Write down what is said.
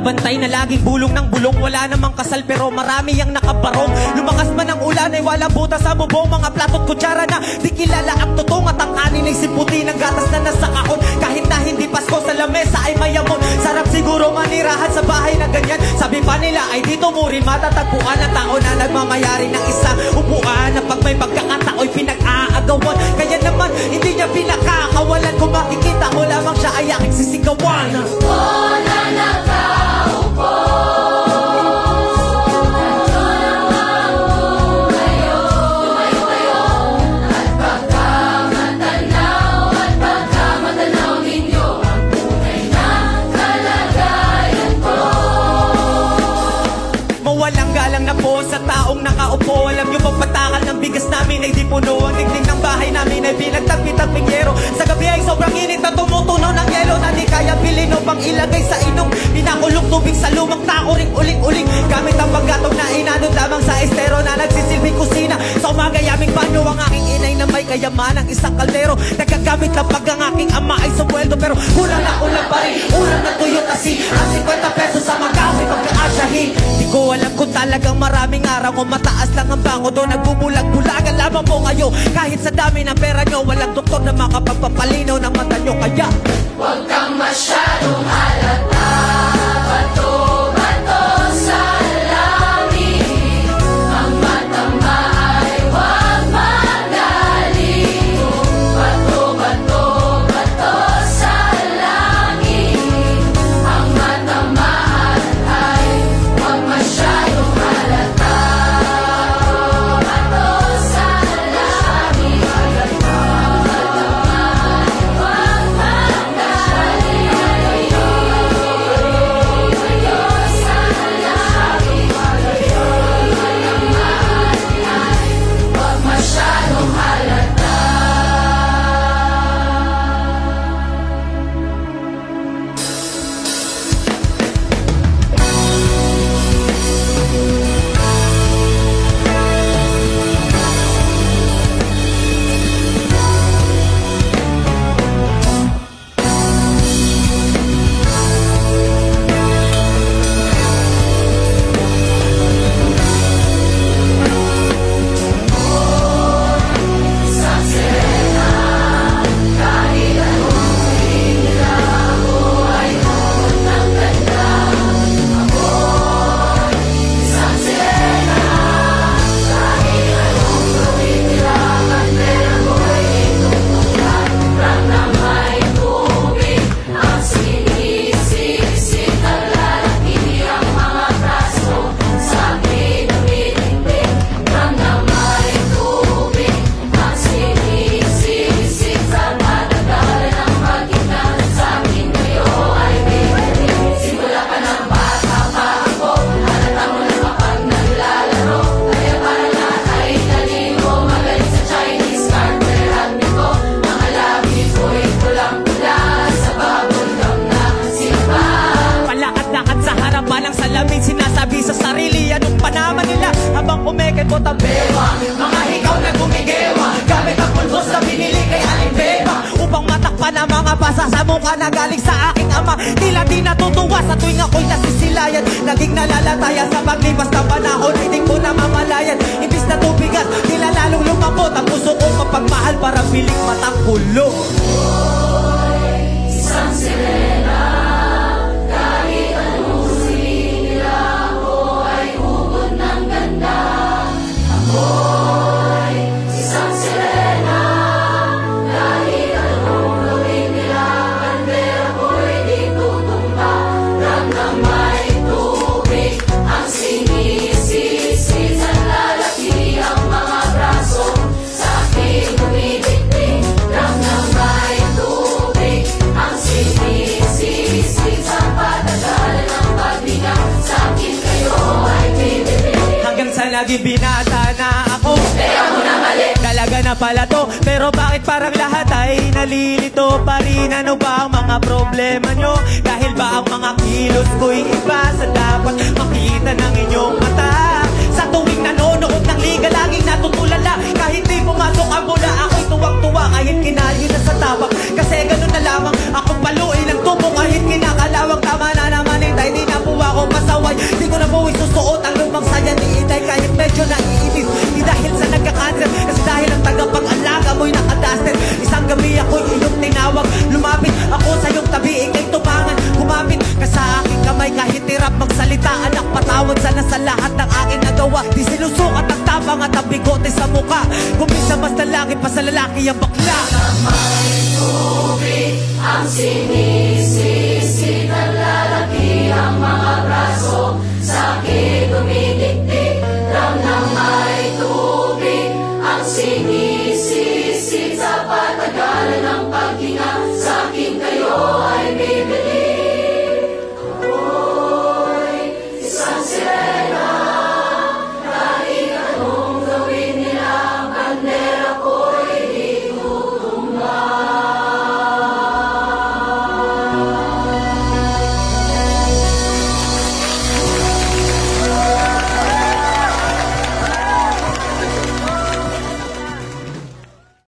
bantay na laging bulong ng bulong. Wala namang kasal pero marami ang nakabarong. Lumakas man ang ulan ay walang butas sa bubong. Mga platot kutsara na di kilala ang tutong At ang kanin ay siputi ng gatas na nasa kahon. Kahit na hindi Pasko sa lamesa ay mayamon. Sarap siguro manirahan sa bahay na ganyan. Sabi pa nila ay dito mo rin matatagpuan Ang tao na nagmamayari ng isang upuan Na pag may pagkakatao'y pinag-aagawan. Kaya naman hindi niya pinakakawalan Kung makikita mo lamang siya ay aking sisigawan. Mawalang ilagay sa inom Pinakulong tubig sa lumang tako ring uling-uling. Gamit ang paggatong na inanod lamang sa estero Na nagsisilbing kusina. Sa umaga banyo ang aking inay na may kayaman Ang isang kaldero. Nagagamit lang pag ang aking ama ay sumweldo Pero kulang na kulang pa rin. Ulang na tuyo kasi Ang 50 pesos sa magkawin pagkaasyahin Di ko alam kung talagang maraming araw Kung mataas lang ang bango doon. Nagbubulag-bulagan lamang po kayo Kahit sa dami ng pera nyo Walang doktor na makapagpapalinaw ng mata nyo. Kaya Huwag kang masyadong halata mukha Na galing sa aking ama. Tila di natutuwa sa tuwing ako'y nasisilayan. Naging nalalatayan sa paglipas ng panahon. Hindi ko na mamalayan Imbis na tubigat Tila lalong lumabot Ang puso ko mapagmahal Para piling matang kulo Naging binata na ako. Kaya mo na mali. Dalaga na pala to. Pero bakit parang lahat ay nalilito pa rin? Ano ba ang mga problema nyo? Dahil ba ang mga kilos ko'y iba Sa dapat lalaki ang bakla. Ang sinisisi